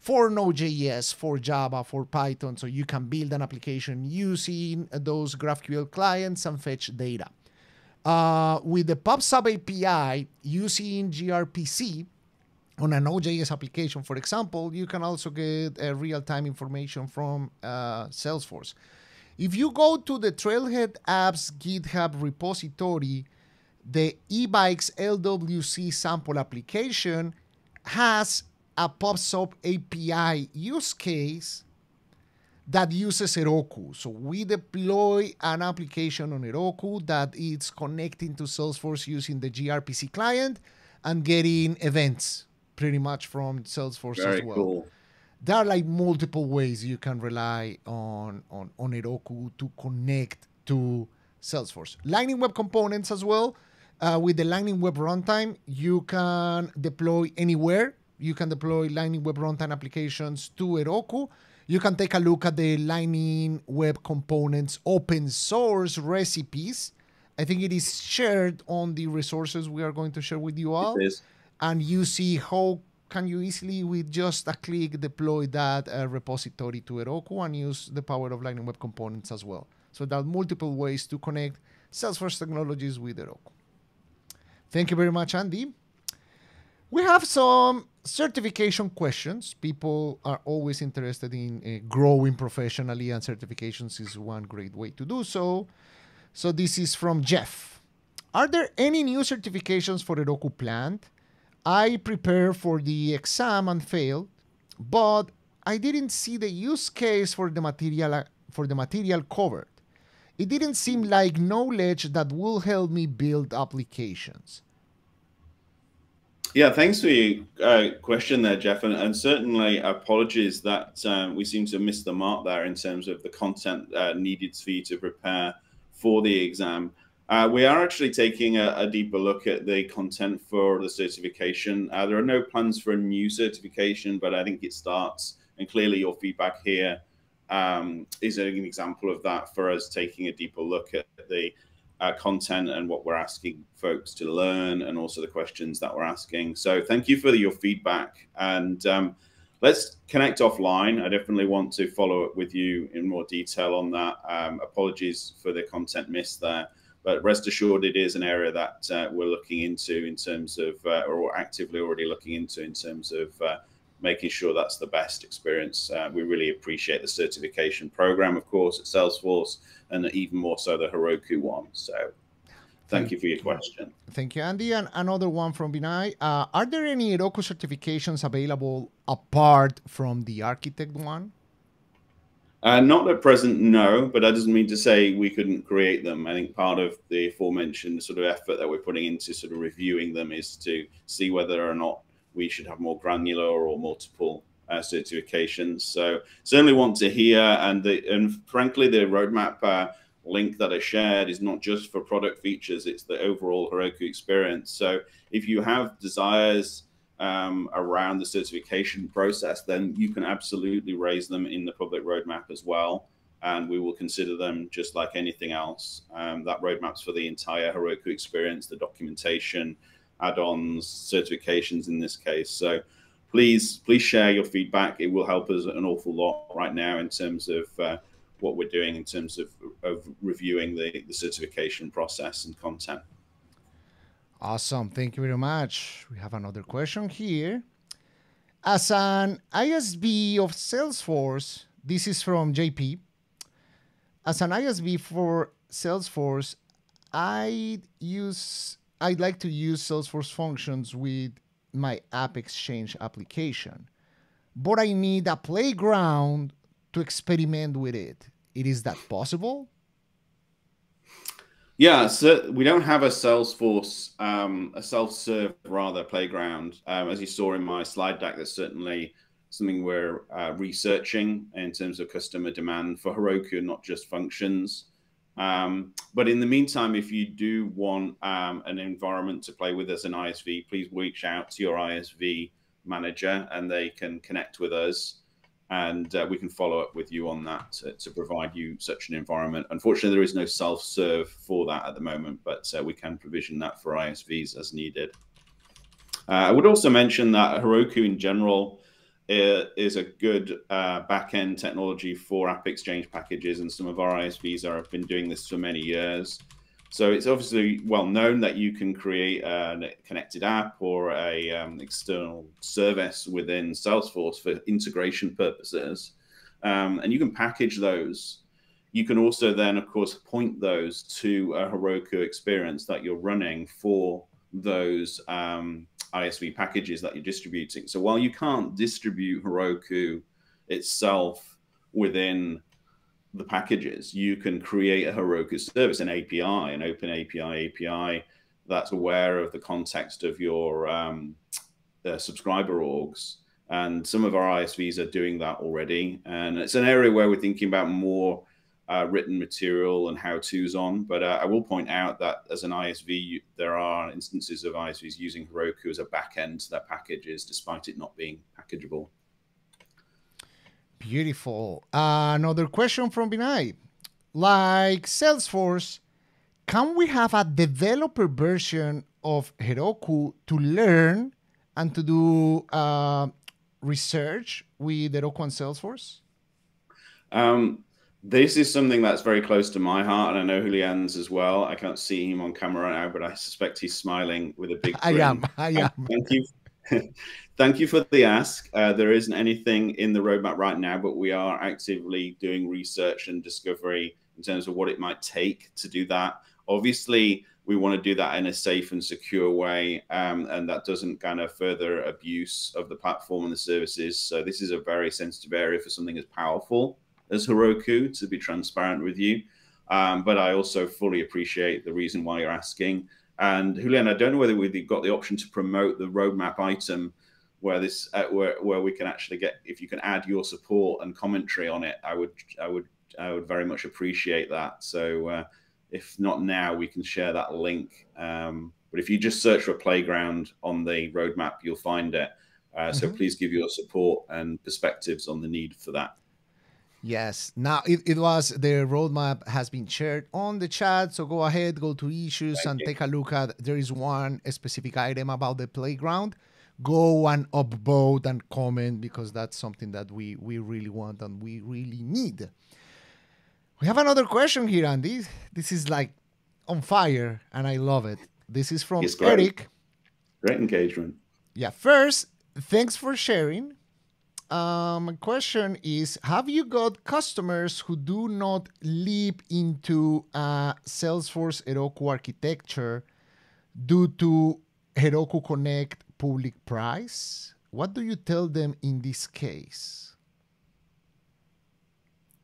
For Node.js, for Java, for Python. So you can build an application using those GraphQL clients and fetch data. Uh, with the PubSub API using gRPC on a Node.js application, for example, you can also get uh, real-time information from uh, Salesforce. If you go to the Trailhead Apps GitHub repository, the eBikes LWC sample application has a PubSub API use case that uses Heroku. So we deploy an application on Heroku that is connecting to Salesforce using the gRPC client and getting events pretty much from Salesforce Very as well. Cool. There are like multiple ways you can rely on, on, on Heroku to connect to Salesforce. Lightning Web Components as well. Uh, with the Lightning Web Runtime, you can deploy anywhere. You can deploy Lightning Web Runtime applications to Heroku. You can take a look at the Lightning Web Components open source recipes. I think it is shared on the resources we are going to share with you all. And you see how can you easily, with just a click, deploy that uh, repository to Heroku and use the power of Lightning Web Components as well. So there are multiple ways to connect Salesforce technologies with Heroku. Thank you very much, Andy. We have some certification questions. People are always interested in uh, growing professionally, and certifications is one great way to do so. So this is from Jeff. Are there any new certifications for Heroku plant? I prepared for the exam and failed, but I didn't see the use case for the material for the material covered. It didn't seem like knowledge that will help me build applications. Yeah, thanks for your uh, question there, Jeff. And, and certainly apologies that um, we seem to missed the mark there in terms of the content uh, needed for you to prepare for the exam. Uh, we are actually taking a, a, deeper look at the content for the certification. Uh, there are no plans for a new certification, but I think it starts, and clearly your feedback here um, is an example of that for us taking a deeper look at the content and what we're asking folks to learn, and also the questions that we're asking. So thank you for your feedback, and um, let's connect offline. I definitely want to follow up with you in more detail on that. Um, apologies for the content miss there. But rest assured, it is an area that uh, we're looking into in terms of, uh, or actively already looking into in terms of uh, making sure that's the best experience. Uh, we really appreciate the certification program, of course, at Salesforce, and even more so the Heroku one. So thank you for your question. Thank you, Andy. And another one from Binay. Uh, are there any Heroku certifications available apart from the architect one? Uh, not at present, no, but that doesn't mean to say we couldn't create them. I think part of the aforementioned sort of effort that we're putting into sort of reviewing them is to see whether or not we should have more granular or multiple uh, certifications. So certainly want to hear, and the, and frankly, the roadmap uh, link that I shared is not just for product features; it's the overall Heroku experience. So if you have desires um, around the certification process, then you can absolutely raise them in the public roadmap as well. And we will consider them just like anything else. Um, that roadmap's for the entire Heroku experience, the documentation, add-ons, certifications in this case. So please, please share your feedback. It will help us an awful lot right now in terms of uh, what we're doing in terms of, of reviewing the, the certification process and content. Awesome. Thank you very much. We have another question here. As an ISV of Salesforce, this is from JP. As an ISV for Salesforce, I use I'd like to use Salesforce functions with my App Exchange application, but I need a playground to experiment with it. It is that possible? Yeah, so we don't have a Salesforce, um, a self-serve rather playground. Um, as you saw in my slide deck, that's certainly something we're uh, researching in terms of customer demand for Heroku, not just functions. Um, but in the meantime, if you do want um, an environment to play with as an ISV, please reach out to your ISV manager and they can connect with us and uh, we can follow up with you on that to, to, provide you such an environment. Unfortunately, there is no self-serve for that at the moment, but uh, we can provision that for ISVs as needed. Uh, I would also mention that Heroku in general is a good uh, back-end technology for App Exchange packages, and some of our ISVs are, have been doing this for many years. So it's obviously well known that you can create a connected app or a um, external service within Salesforce for integration purposes, um, and you can package those. You can also then, of course, point those to a Heroku experience that you're running for those um, ISV packages that you're distributing. So while you can't distribute Heroku itself within the packages, you can create a Heroku service, an API, an open API API that's aware of the context of your um, uh, subscriber orgs. And some of our ISVs are doing that already. And it's an area where we're thinking about more uh, written material and how to's on. But uh, I will point out that as an ISV, there are instances of ISVs using Heroku as a backend to their packages, despite it not being packageable. Beautiful. Uh, another question from Binay. Like Salesforce, can we have a developer version of Heroku to learn and to do uh, research with Heroku and Salesforce? Um, this is something that's very close to my heart, and I know Julian's as well. I can't see him on camera right now, but I suspect he's smiling with a big. I am. I am. Thank you. Thank you for the ask. Uh, there isn't anything in the roadmap right now, but we are actively doing research and discovery in terms of what it might take to do that. Obviously, we want to do that in a safe and secure way, um, and that doesn't kind of further abuse of the platform and the services. So this is a very sensitive area for something as powerful as Heroku, to be transparent with you. Um, but I also fully appreciate the reason why you're asking. And Julian, I don't know whether we've got the option to promote the roadmap item where this uh, where, where we can actually get if you can add your support and commentary on it. I would I would I would very much appreciate that. So uh, if not now, we can share that link. Um, but if you just search for playground on the roadmap, you'll find it. Uh, so mm-hmm. please give your support and perspectives on the need for that. Yes. Now it, it was the roadmap has been shared on the chat. So go ahead, go to issues Thank and you. take a look at there is one specific item about the playground. Go and upvote and comment because that's something that we we really want and we really need. We have another question here, Andy. This is like on fire, and I love it. This is from great. Eric. Great engagement. Yeah. First, thanks for sharing. Um, question is Have you got customers who do not leap into uh, Salesforce Heroku architecture due to Heroku Connect public price? What do you tell them in this case?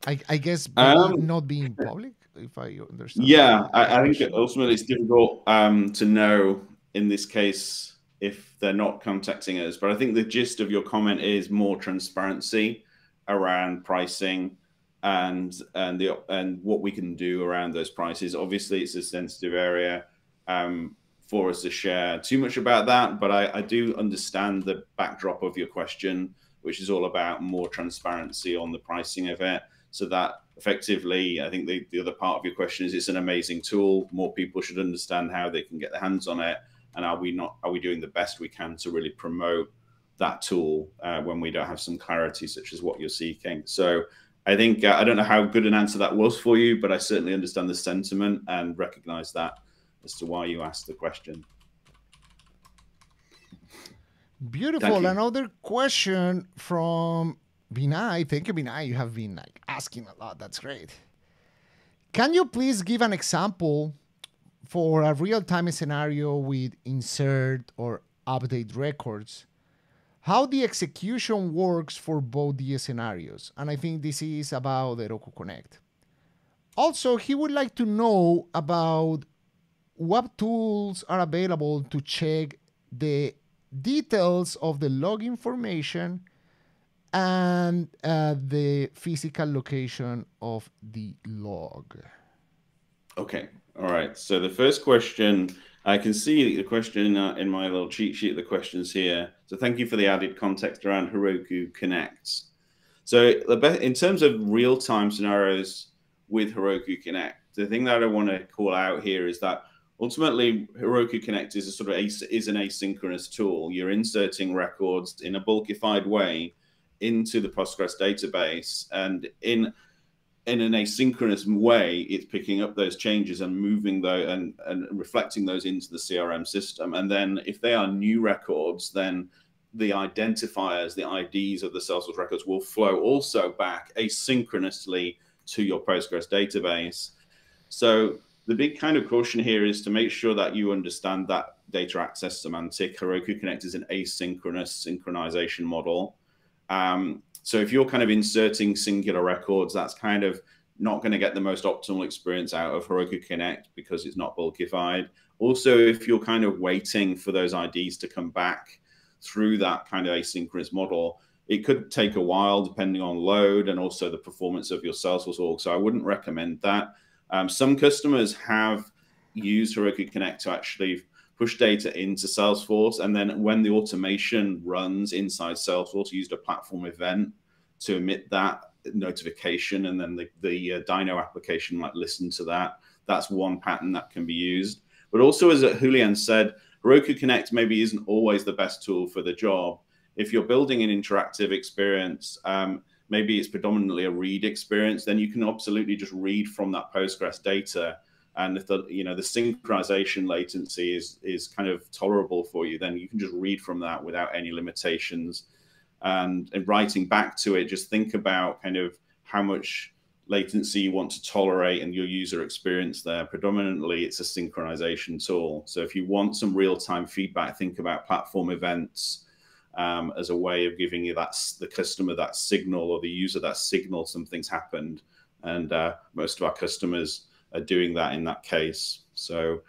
I, I guess um, not being public, if I understand. Yeah, I, I, think ultimately it's difficult um, to know in this case if they're not contacting us. But I think the gist of your comment is more transparency around pricing and and the and what we can do around those prices. Obviously, it's a sensitive area um, for us to share too much about that, but I, I do understand the backdrop of your question, which is all about more transparency on the pricing of it, so that effectively, I think the, the other part of your question is it's an amazing tool. More people should understand how they can get their hands on it and are we not are we doing the best we can to really promote that tool uh, when we don't have some clarity such as what you're seeking so i think uh, i don't know how good an answer that was for you but i certainly understand the sentiment and recognize that as to why you asked the question beautiful another question from Binay. Thank you, Binay. You have been like asking a lot. That's great. Can you please give an example for a real-time scenario with insert or update records, how the execution works for both the scenarios. And I think this is about the Heroku Connect. Also, he would like to know about what tools are available to check the details of the log information and uh, the physical location of the log. Okay, all right. So the first question, I can see the question uh, in my little cheat sheet, the questions here. So thank you for the added context around Heroku Connects. So in terms of real-time scenarios with Heroku Connect, the thing that I want to call out here is that ultimately Heroku Connect is a sort of is an asynchronous tool. You're inserting records in a bulkified way into the Postgres database, and in in an asynchronous way, it's picking up those changes and moving those and, and reflecting those into the CRM system. And then if they are new records, then the identifiers, the IDs of the Salesforce records will flow also back asynchronously to your Postgres database. So the big kind of caution here is to make sure that you understand that data access semantic. Heroku Connect is an asynchronous synchronization model. Um, so if you're kind of inserting singular records, that's kind of not going to get the most optimal experience out of Heroku Connect because it's not bulkified. Also, if you're kind of waiting for those IDs to come back through that kind of asynchronous model, it could take a while depending on load and also the performance of your Salesforce org. So I wouldn't recommend that. Um, some customers have used Heroku Connect to actually push data into Salesforce, and then when the automation runs inside Salesforce, used a platform event to emit that notification, and then the the uh, Dyno application might listen to that. That's one pattern that can be used. But also, as Julian said, Heroku Connect maybe isn't always the best tool for the job. If you're building an interactive experience, um, maybe it's predominantly a read experience, then you can absolutely just read from that Postgres data. And if the you know the synchronization latency is is kind of tolerable for you, then you can just read from that without any limitations. And, writing back to it, just think about kind of how much latency you want to tolerate and your user experience there. Predominantly, it's a synchronization tool. So if you want some real-time feedback, think about platform events um, as a way of giving you that the customer that signal or the user that signal something's happened. And uh, most of our customers are doing that in that case. So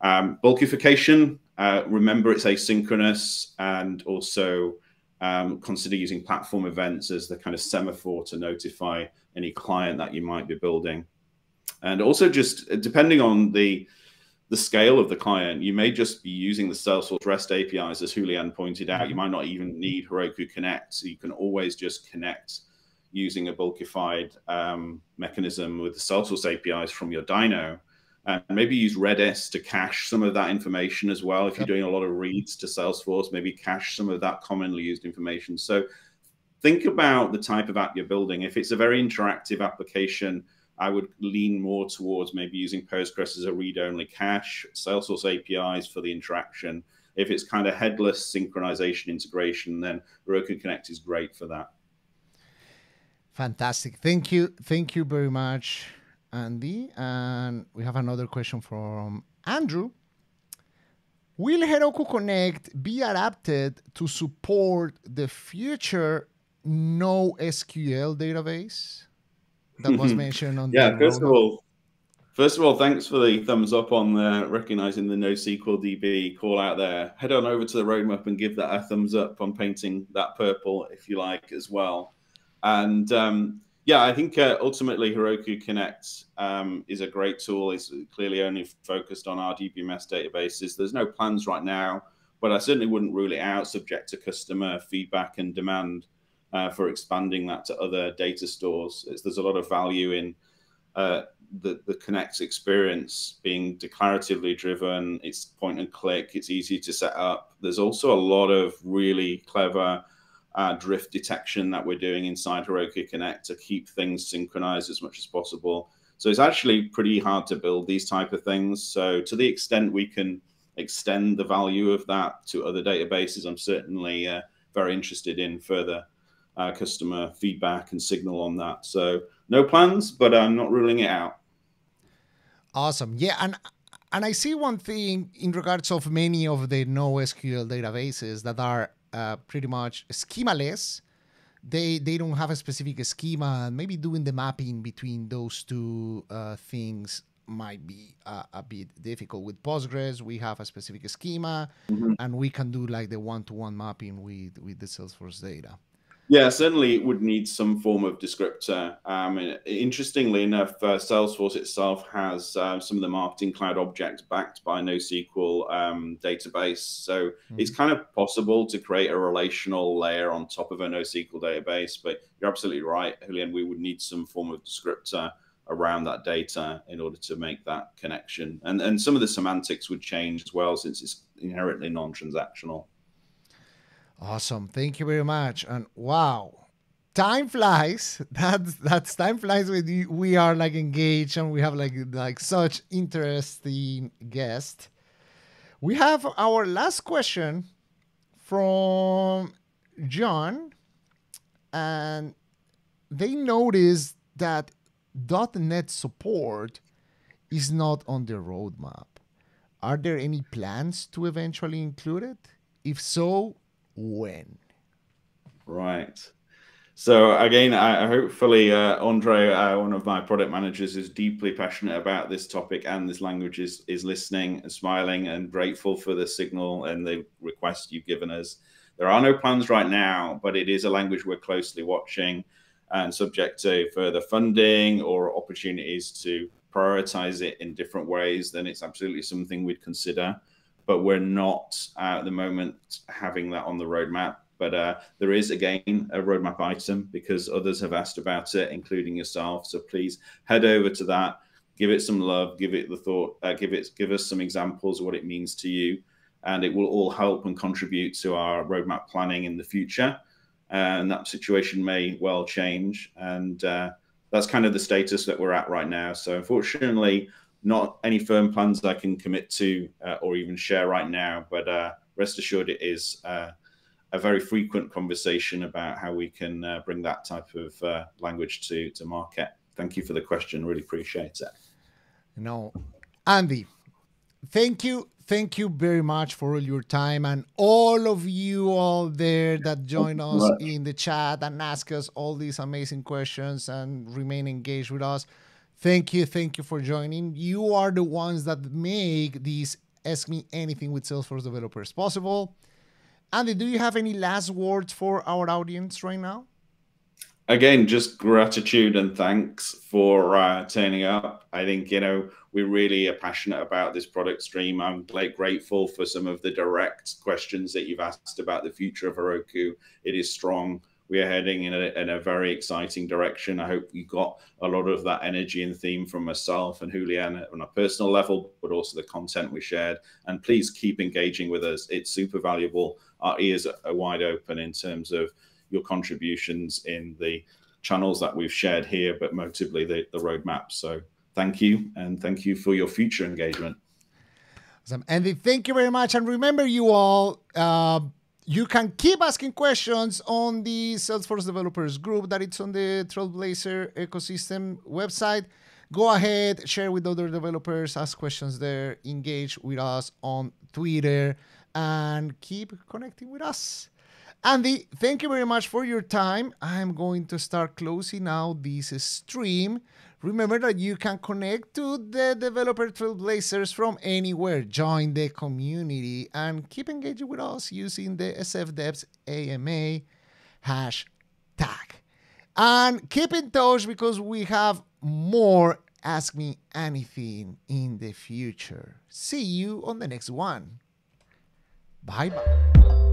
um, bulkification, uh, remember it's asynchronous and also um, consider using platform events as the kind of semaphore to notify any client that you might be building. And also just depending on the the scale of the client, you may just be using the Salesforce REST APIs, as Julian pointed out. You might not even need Heroku Connect. So you can always just connect using a bulkified um, mechanism with the Salesforce APIs from your Dyno. And maybe use Redis to cache some of that information as well. If you're doing a lot of reads to Salesforce, maybe cache some of that commonly used information. So think about the type of app you're building. If it's a very interactive application, I would lean more towards maybe using Postgres as a read-only cache, Salesforce APIs for the interaction. If it's kind of headless synchronization integration, then Heroku Connect is great for that. Fantastic. Thank you. Thank you very much, Andy. And we have another question from Andrew. Will Heroku Connect be adapted to support the future NoSQL database that was mm-hmm. mentioned on yeah first of all first of all thanks for the thumbs up on the recognizing the NoSQL DB call out there head on over to the roadmap and give that a thumbs up on painting that purple if you like as well and um, yeah I think uh, ultimately Heroku Connect um, is a great tool it's clearly only focused on RDBMS databases there's no plans right now but I certainly wouldn't rule it out subject to customer feedback and demand uh, for expanding that to other data stores. It's, there's a lot of value in uh, the, the Connect experience being declaratively driven. It's point and click. It's easy to set up. There's also a lot of really clever drift detection that we're doing inside Heroku Connect to keep things synchronized as much as possible. So it's actually pretty hard to build these type of things. So to the extent we can extend the value of that to other databases, I'm certainly uh, very interested in further uh, customer feedback and signal on that. So no plans, but I'm not ruling it out. Awesome. Yeah, and and I see one thing in regards of many of the NoSQL databases that are uh, pretty much schemaless. They they don't have a specific schema. Maybe doing the mapping between those two uh, things might be a bit difficult. With Postgres, we have a specific schema, mm-hmm. and we can do like the one-to-one mapping with with the Salesforce data. Yeah, certainly it would need some form of descriptor. Um, interestingly enough, uh, Salesforce itself has uh, some of the Marketing Cloud objects backed by NoSQL um, database. So mm-hmm. it's kind of possible to create a relational layer on top of a NoSQL database. But you're absolutely right, Julian. We would need some form of descriptor around that data in order to make that connection. And, and some of the semantics would change as well since it's inherently non transactional. Awesome. Thank you very much. And wow, time flies. That's that's time flies when you, we are like engaged and we have like like such interesting guest. We have our last question from John, and they noticed that .NET support is not on the roadmap. Are there any plans to eventually include it? If so, when? Right. So again, I, hopefully uh, Andre, uh, one of my product managers, is deeply passionate about this topic and this language is is listening and smiling and grateful for the signal and the request you've given us. there are no plans right now, but it is a language we're closely watching and subject to further funding or opportunities to prioritize it in different ways, then it's absolutely something we'd consider. But we're not uh, at the moment having that on the roadmap. But uh, there is again a roadmap item because others have asked about it, including yourself. So please head over to that, give it some love, give it the thought, uh, give it, give us some examples of what it means to you, and it will all help and contribute to our roadmap planning in the future. and that situation may well change, and uh, that's kind of the status that we're at right now. So unfortunately, not any firm plans I can commit to uh, or even share right now, but uh, rest assured it is uh, a very frequent conversation about how we can uh, bring that type of uh, language to, to market. Thank you for the question. Really appreciate it. No, Andy, thank you. Thank you very much for all your time and all of you all there that join us in the chat and ask us all these amazing questions and remain engaged with us. Thank you. Thank you for joining. You are the ones that make these Ask Me Anything with Salesforce developers possible. Andy, do you have any last words for our audience right now? Again, just gratitude and thanks for uh, turning up. I think, you know, we really are passionate about this product stream. I'm like grateful for some of the direct questions that you've asked about the future of Heroku. It is strong we are heading in a, in a very exciting direction. I hope you got a lot of that energy and theme from myself and Julian on a personal level, but also the content we shared. And please keep engaging with us. It's super valuable. Our ears are wide open in terms of your contributions in the channels that we've shared here, but notably the, the roadmap. So thank you. And thank you for your future engagement. Awesome. Andy, thank you very much. And remember, you all, uh, you can keep asking questions on the Salesforce developers group that it's on the Trailblazer ecosystem website. Go ahead, share with other developers, ask questions there, engage with us on Twitter, and keep connecting with us. Andy, thank you very much for your time. I'm going to start closing out this stream. Remember that you can connect to the developer trailblazers from anywhere. Join the community and keep engaging with us using the SFDevs AMA hashtag. And keep in touch because we have more Ask Me Anything in the future. See you on the next one. Bye bye.